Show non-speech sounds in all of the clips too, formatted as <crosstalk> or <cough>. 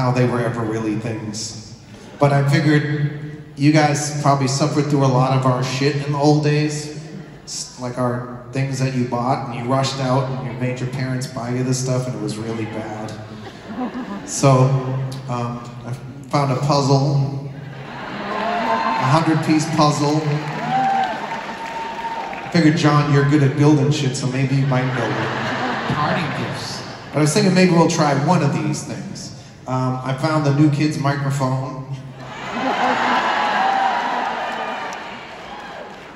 how they were ever really things. But I figured you guys probably suffered through a lot of our shit in the old days. Like our things that you bought and you rushed out and you made your parents buy you this stuff and it was really bad. So um, I found a puzzle, a hundred piece puzzle. I figured, John, you're good at building shit, so maybe you might build it. Parting gifts. But I was thinking maybe we'll try one of these things. Um, I found the new kid's microphone.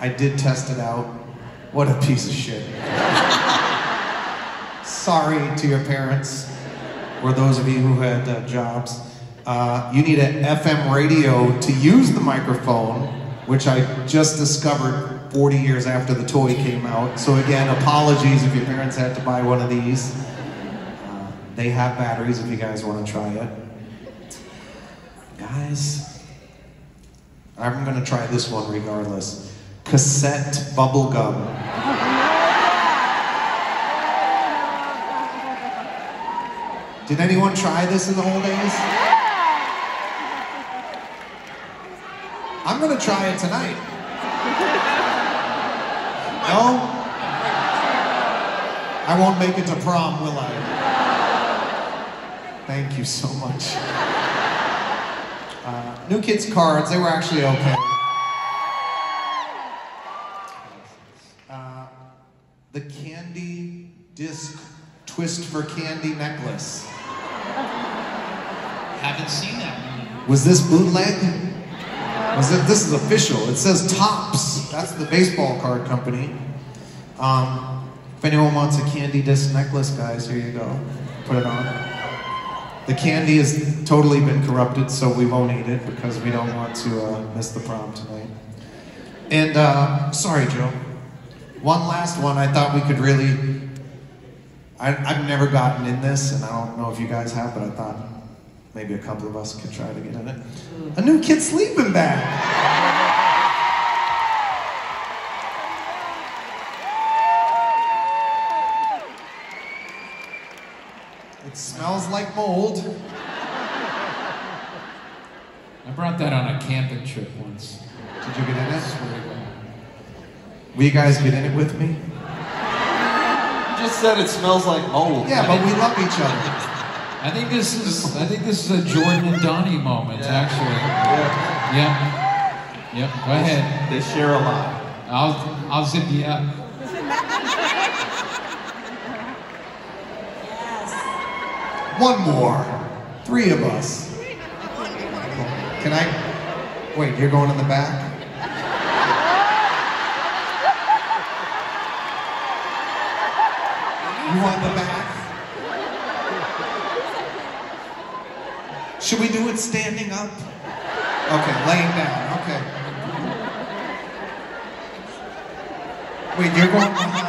I did test it out. What a piece of shit. Sorry to your parents, or those of you who had uh, jobs. Uh, you need an FM radio to use the microphone, which I just discovered 40 years after the toy came out. So, again, apologies if your parents had to buy one of these. They have batteries if you guys want to try it. Guys, I'm going to try this one regardless. Cassette bubble gum. Did anyone try this in the old days? I'm gonna try it tonight. No? I won't make it to prom, will I? Thank you so much. Uh, New Kids cards, they were actually okay. Uh, the candy disc twist for candy necklace. Haven't seen that one. Was this bootleg? Was it? This is official. It says Topps. That's the baseball card company. Um, if anyone wants a candy disc necklace, guys, here you go. Put it on. The candy has totally been corrupted, so we won't eat it because we don't want to uh, miss the prom tonight. And uh, sorry, Joe. One last one. I thought we could really. I, I've never gotten in this, and I don't know if you guys have, but I thought maybe a couple of us could try to get in it. A new kid sleeping bag. It smells like mold. I brought that on a camping trip once. Did you get in I it? swear to Will you guys get in it with me? You just said it smells like mold. Yeah, but we love each other. I think this is I think this is a Jordan and Donnie moment, actually. Yeah. Yep. Yep. Go ahead. They share a lot. I'll I'll zip you up. One more. Three of us. Can I? Wait, you're going in the back? You want the back? Should we do it standing up? Okay, laying down. Okay. Wait, you're going behind?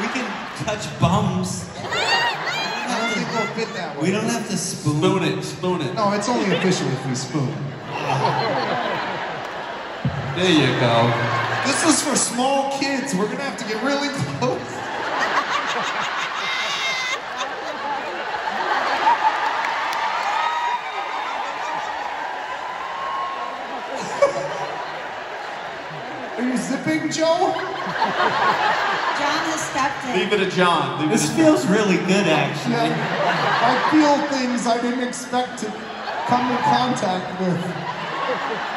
We can touch bums. I don't think we'll fit that way. We don't have to spoon. Spoon it, spoon it. No, it's only official if we spoon. <laughs> There you go. This is for small kids. We're gonna have to get really close. <laughs> Are you zipping, Joe? <laughs> John has stepped in. Leave it to John. Leave This it to feels really good, actually. Yeah. I feel things I didn't expect to come in contact with.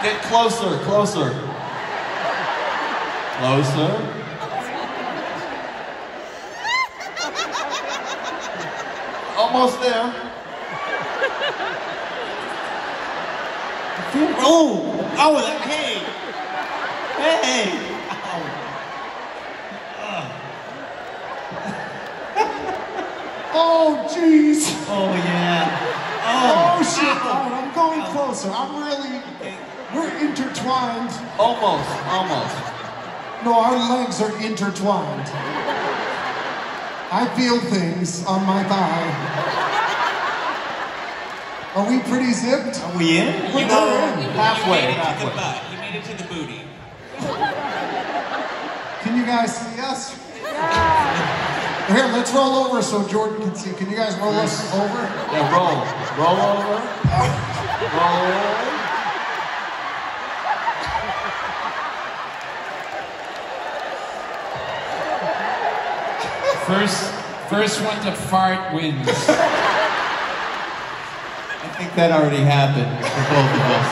Get closer, closer. Closer. Almost there. Oh, oh, that, hey, hey. Oh, jeez. Oh yeah. Oh, Oh, shit. Oh, I'm going closer. I'm really. We're intertwined. Almost, almost. No, our legs are intertwined. I feel things on my thigh. Are we pretty zipped? Are we in? We're You not in. Halfway, made it to the butt. You made it to the booty. Can you guys see us? Here, let's roll over so Jordan can see. Can you guys roll us over? Yeah, roll. Roll over. Roll. over. First, first one to fart wins. I think that already happened for both of us.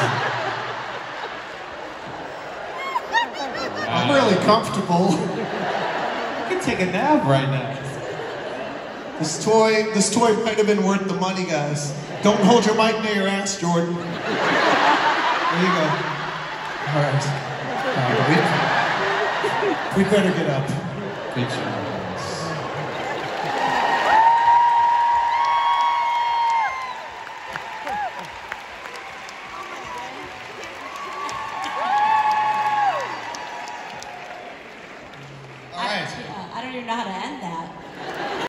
I'm really comfortable. I can take a nap right now. This toy, this toy might have been worth the money, guys. Don't hold your mic near your ass, Jordan. There you go. All right. Uh, we, we better get up. Good job.